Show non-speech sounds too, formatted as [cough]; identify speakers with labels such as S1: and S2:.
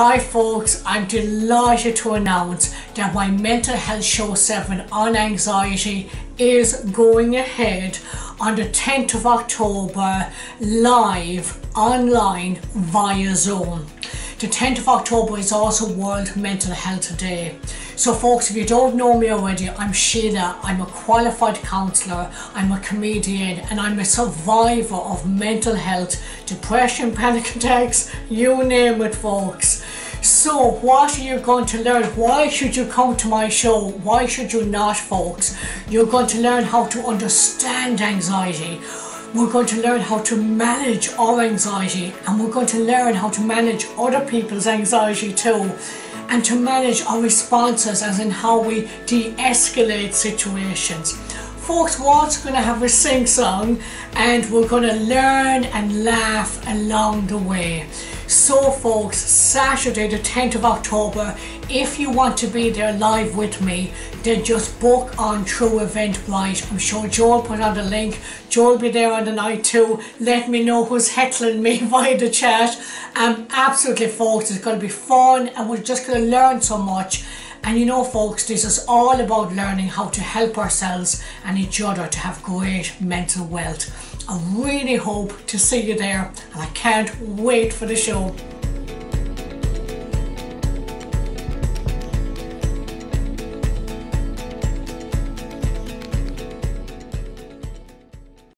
S1: Hi folks, I'm delighted to announce that my mental health show 7 on anxiety is going ahead on the 10th of October live online via Zoom. The 10th of October is also World Mental Health Day. So folks, if you don't know me already, I'm Sheila. I'm a qualified counsellor, I'm a comedian, and I'm a survivor of mental health, depression, panic attacks, you name it folks. So what are you going to learn? Why should you come to my show? Why should you not folks? You're going to learn how to understand anxiety we're going to learn how to manage our anxiety and we're going to learn how to manage other people's anxiety too and to manage our responses as in how we de-escalate situations. Folks, we're going to have a sing song and we're going to learn and laugh along the way. So folks, Saturday the 10th of October, if you want to be there live with me, then just book on through Eventbrite. I'm sure Joel put on the link. Joel will be there on the night too. Let me know who's heckling me [laughs] via the chat. Um, absolutely folks, it's going to be fun and we're just going to learn so much. And you know folks, this is all about learning how to help ourselves and each other to have great mental wealth. I really hope to see you there and I can't wait for the show.